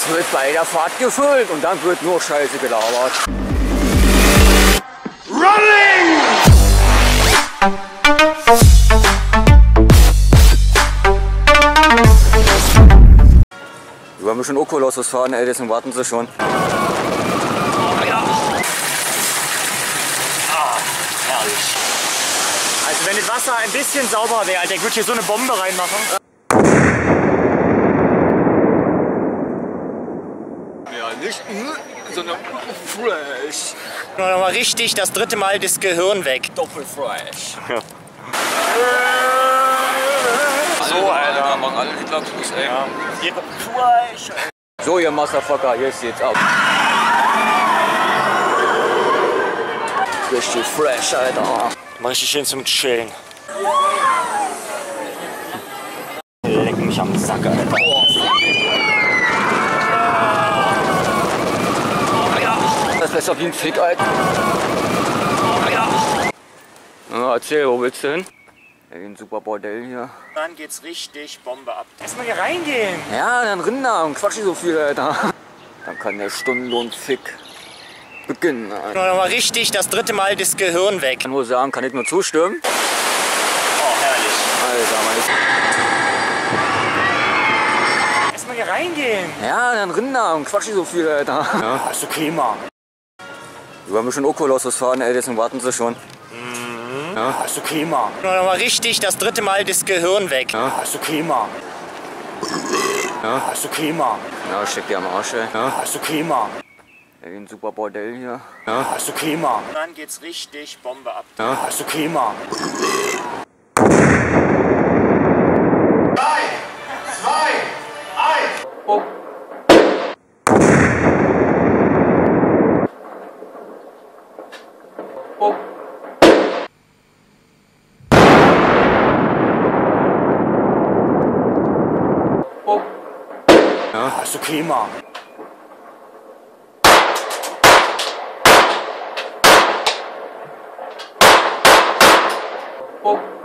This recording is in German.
Das wird bei der Fahrt gefüllt und dann wird nur Scheiße gelabert. Running! Wir haben schon Okolossus fahren, ey, deswegen warten sie schon. Herrlich. Also wenn das Wasser ein bisschen sauber wäre, Alter, ich würde hier so eine Bombe reinmachen. Ja, nicht sondern fresh. Nochmal richtig das dritte Mal das Gehirn weg. Doppelfresh. So, Alter. machen alle Hitler-Gruß, ey. Ja. Hier Fresh. So, ihr Motherfucker, jetzt geht's ab. Richtig fresh, Alter. Mach ich schön zum Chillen. Leck mich am Sack, Alter. Ist wie ein Fick, Alter. Ja, erzähl, wo willst du hin? Ey, ein super Bordell hier. Dann geht's richtig Bombe ab. Erstmal hier reingehen. Ja, dann Rinder und quatsch nicht so viel, Alter. Dann kann der Stundenlohn-Fick beginnen, Alter. Nochmal richtig das dritte Mal das Gehirn weg. Ich kann nur sagen, kann ich nur zustimmen. Oh, herrlich. Alter, Erstmal hier reingehen. Ja, dann Rinder und quatsch nicht so viel, Alter. Ja. Hast du Klima? Wir haben schon Okolossus fahren, ey, deswegen warten sie schon. Hast du Klima? Nochmal richtig das dritte Mal das Gehirn weg. Hast du Klima? Hast du Klima? Ja, schick dir am Arsch, ey. Hast du Klima? Ey, ein super Bordell hier. Hast du Klima? Dann geht's richtig Bombe ab. Hast du Klima? Hast du Klima? Oh.